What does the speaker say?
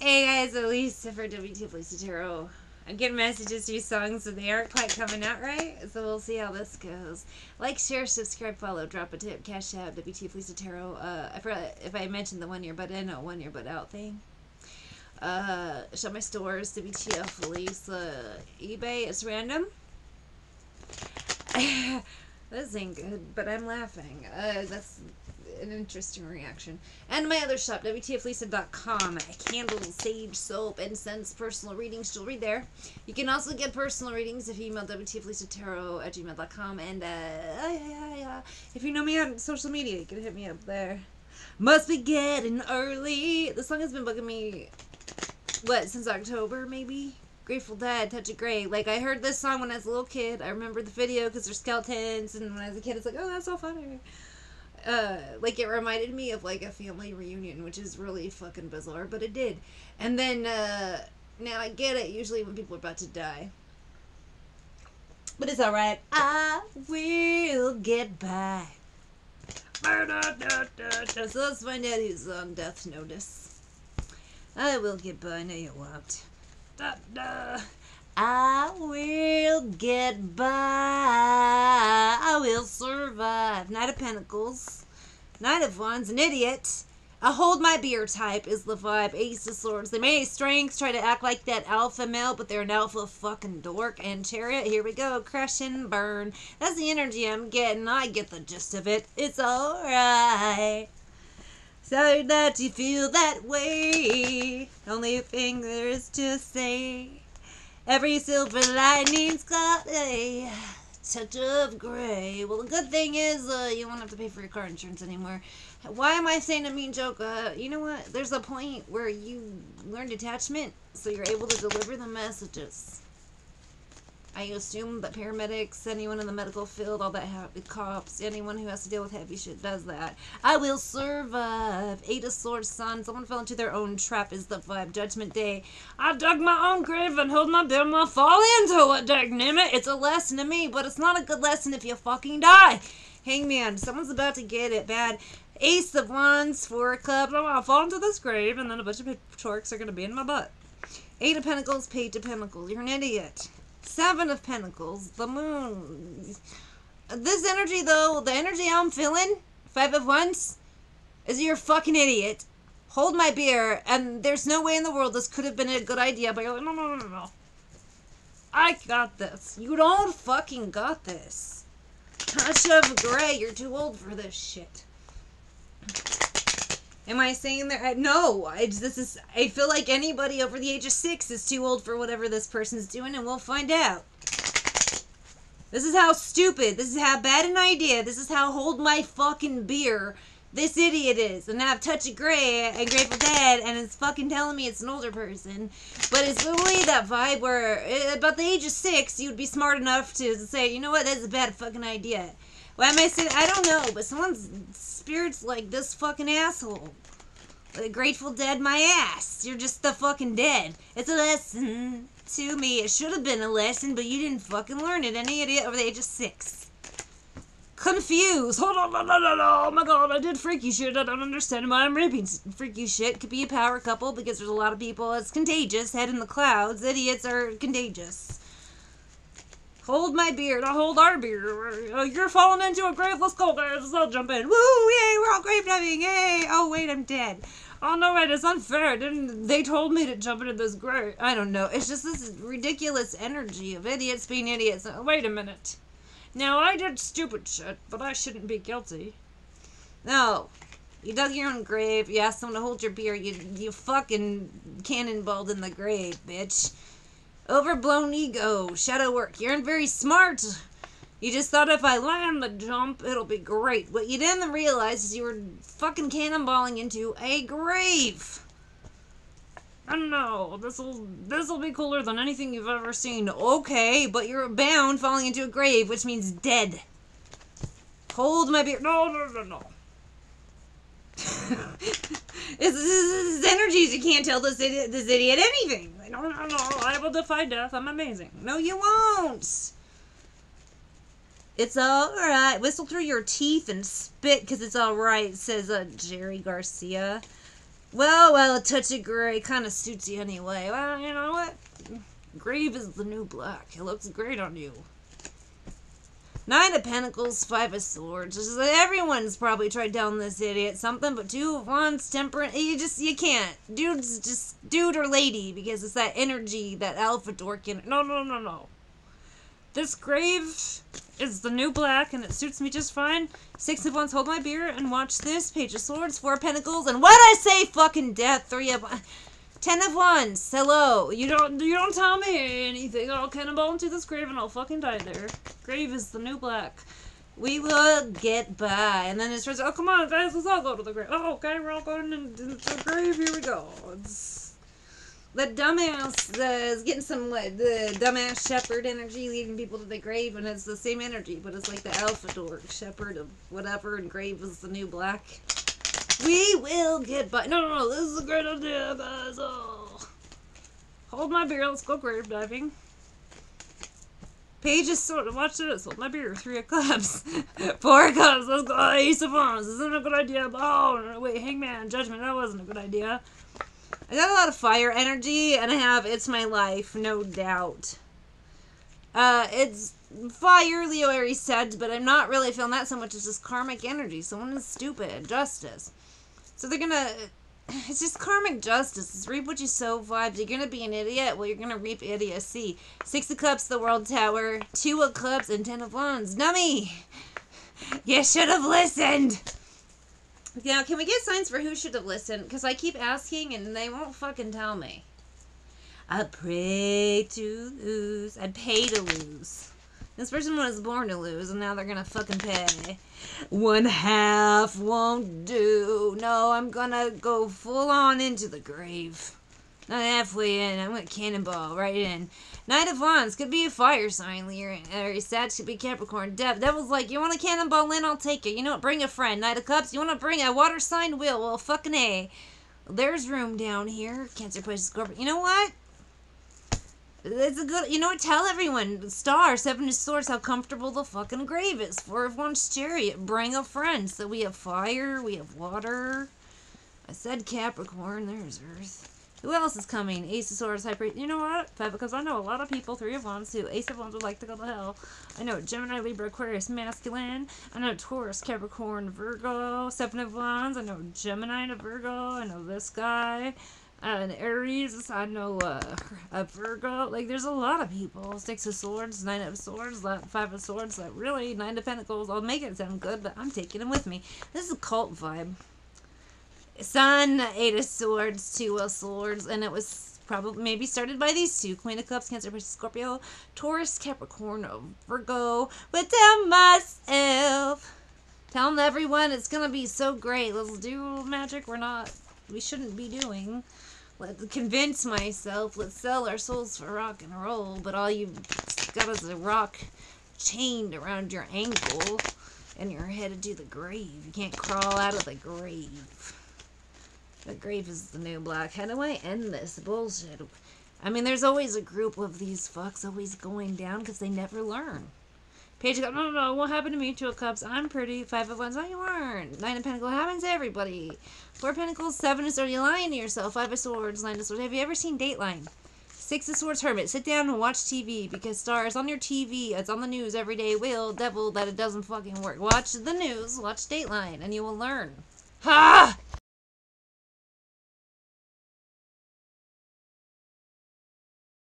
Hey guys, Elisa for WTF Lisa Tarot. I'm getting messages through songs, so they aren't quite coming out right. So we'll see how this goes. Like, share, subscribe, follow, drop a tip, cash app, WTF Lisa Tarot. Uh, I forgot if I mentioned the one year but in, a one year but out thing. Uh, shop my stores, WTF Lisa, eBay. It's random. this ain't good, but I'm laughing. Uh, that's an interesting reaction. And my other shop, WTFLisa.com. Candles, sage, soap, incense, personal readings, She'll read there. You can also get personal readings if you email WTFLisaTarot at gmail.com. And uh, if you know me on social media, you can hit me up there. Must be getting early. The song has been bugging me, what, since October, maybe? Grateful Dead, Touch of Grey. Like, I heard this song when I was a little kid. I remember the video because there's skeletons, and when I was a kid, it's like, oh, that's so funny uh, like it reminded me of like a family reunion, which is really fucking bizarre, but it did. And then uh, now I get it. Usually when people are about to die, but it's all right. I will get by. So let's find out who's on death notice. I will get by. No, you won't. I will get by. I will survive. Knight of Pentacles. Knight of Wands. An idiot. A hold my beer type is the vibe. Ace of Swords. They may have strengths, try to act like that alpha male, but they're an alpha fucking dork. And Chariot, here we go. Crush and burn. That's the energy I'm getting. I get the gist of it. It's alright. Sorry that you feel that way. Only thing there is to say. Every silver lining's got a touch of gray. Well, the good thing is uh, you won't have to pay for your car insurance anymore. Why am I saying a mean joke? Uh, you know what? There's a point where you learn detachment, so you're able to deliver the messages. I assume that paramedics, anyone in the medical field, all that happy cops, anyone who has to deal with heavy shit does that. I will survive. Eight of Swords, son. Someone fell into their own trap is the vibe. Judgment Day. I dug my own grave and hold my bill I fall into it, it. It's a lesson to me, but it's not a good lesson if you fucking die. Hangman. Someone's about to get it bad. Ace of Wands, Four of Cups. Oh, I'm gonna fall into this grave and then a bunch of torques are gonna be in my butt. Eight of Pentacles, Page of Pentacles. You're an idiot. Seven of Pentacles, the moon. This energy, though, the energy I'm feeling, Five of Wands, is you're a fucking idiot. Hold my beer, and there's no way in the world this could have been a good idea, but you're like, no no, no, no, no. I got this. You don't fucking got this. Touch of Grey, you're too old for this shit. Am I saying that? No, I, this is. I feel like anybody over the age of six is too old for whatever this person's doing, and we'll find out. This is how stupid. This is how bad an idea. This is how hold my fucking beer. This idiot is, and I have Touch of Grey and Grateful Dead, and it's fucking telling me it's an older person. But it's literally that vibe where, eh, about the age of six, you'd be smart enough to say, you know what, that's a bad fucking idea. Why am I saying? I don't know, but someone's spirit's like this fucking asshole. The Grateful Dead, my ass. You're just the fucking dead. It's a lesson to me. It should have been a lesson, but you didn't fucking learn it. Any idiot over the age of six. Confused. Hold on, no, no, no, no. Oh my god, I did freaky shit. I don't understand why I'm raping freaky shit. Could be a power couple because there's a lot of people. It's contagious. Head in the clouds. Idiots are contagious. Hold my beard. I'll hold our beer. Uh, you're falling into a grave. Let's go, guys. Let's all jump in. Woo! Yay! We're all grave diving. Yay! Oh wait, I'm dead. Oh no, wait, it's unfair. Didn't they told me to jump into this grave? I don't know. It's just this ridiculous energy of idiots being idiots. Uh, wait a minute. Now I did stupid shit, but I shouldn't be guilty. No. You dug your own grave. You asked someone to hold your beer. You you fucking cannonballed in the grave, bitch. Overblown ego, shadow work. You aren't very smart. You just thought if I land the jump, it'll be great. What you didn't realize is you were fucking cannonballing into a grave. I don't know. This'll this'll be cooler than anything you've ever seen. Okay, but you're bound falling into a grave, which means dead. Hold my beer. No, no, no, no. it's, it's, it's energies. You can't tell this idiot, this idiot anything. No, no, no. I will defy death. I'm amazing. No, you won't. It's all right. Whistle through your teeth and spit because it's all right, says uh, Jerry Garcia. Well, well, a touch of gray kind of suits you anyway. Well, you know what? Grave is the new black. It looks great on you. Nine of Pentacles, Five of Swords. Everyone's probably tried telling this idiot something, but Two of Wands, Temperance, you just, you can't. Dude's just, dude or lady, because it's that energy, that alpha dork in No, no, no, no. This grave is the new black, and it suits me just fine. Six of Wands, hold my beer, and watch this. Page of Swords, Four of Pentacles, and what I say, fucking death, Three of... Ten of Wands. Hello. You don't you don't tell me anything. I'll cannonball into this grave and I'll fucking die there. Grave is the new black. We will get by. And then it's just, oh, come on, guys, let's all go to the grave. Oh, okay, we're all going into the grave. Here we go. It's, the dumbass uh, is getting some, like, the dumbass shepherd energy leading people to the grave, and it's the same energy, but it's like the alpha dork shepherd of whatever, and grave is the new black. We will get by. No, no, no. This is a great idea. Oh. Hold my beer. Let's go grave diving. Page is sort of watch this. Hold my beer. Three of clubs. Four of clubs. Let's go. Ace of wands. This isn't a good idea. Oh, no, wait. Hangman. Judgment. That wasn't a good idea. I got a lot of fire energy, and I have It's My Life, no doubt. Uh, it's fire, Leo Aries said, but I'm not really feeling that so much as just karmic energy. Someone is stupid. Justice. So they're gonna. It's just karmic justice. It's reap what you sow vibes. You're gonna be an idiot. Well, you're gonna reap idiocy. Six of Cups, the World Tower. Two of Cups, and Ten of Wands. Nummy! You should have listened! Now, can we get signs for who should have listened? Because I keep asking and they won't fucking tell me. I pray to lose. I pay to lose. This person was born to lose, and now they're gonna fucking pay. One half won't do. No, I'm gonna go full on into the grave. Not halfway in. I'm gonna cannonball right in. Knight of Wands could be a fire sign. Aries Sag could be Capricorn. Dev. Devil's like, you want a cannonball in? I'll take it. You know what? Bring a friend. Knight of Cups. You want to bring a water sign? Will. Well, fucking a. There's room down here. Cancer, Pisces, Scorpio. You know what? It's a good, you know? Tell everyone, Star, Seven of Swords, how comfortable the fucking grave is. Four of Wands chariot, bring a friend. So we have fire, we have water. I said Capricorn, there's Earth. Who else is coming? Ace of Swords, High Priest. You know what? Because I know a lot of people, Three of Wands, who Ace of Wands would like to go to hell. I know Gemini, Libra, Aquarius, Masculine. I know Taurus, Capricorn, Virgo, Seven of Wands. I know Gemini and Virgo. I know this guy an Aries, I know uh, a Virgo. Like, there's a lot of people. Six of Swords, Nine of Swords, Five of Swords. That really, Nine of Pentacles. I'll make it sound good, but I'm taking them with me. This is a cult vibe. Sun, Eight of Swords, Two of Swords, and it was probably maybe started by these two Queen of Cups, Cancer, Pisces, Scorpio, Taurus, Capricorn, Virgo. But tell myself, telling everyone it's gonna be so great. Let's do magic. We're not, we shouldn't be doing. Let's convince myself. Let's sell our souls for rock and roll. But all you've got is a rock chained around your ankle, and you're headed to the grave. You can't crawl out of the grave. The grave is the new black. How do I end this bullshit? I mean, there's always a group of these fucks always going down because they never learn. Page of Cups, no, no, no, what happened to me? Two of Cups, I'm pretty. Five of Wands, no, you aren't. Nine of Pentacles, happens to everybody. Four of Pentacles, Seven of Swords, you lying to yourself. Five of Swords, Nine of Swords. Have you ever seen Dateline? Six of Swords, Hermit. Sit down and watch TV because stars on your TV. It's on the news every day. Will, devil, that it doesn't fucking work. Watch the news, watch Dateline, and you will learn. Ha!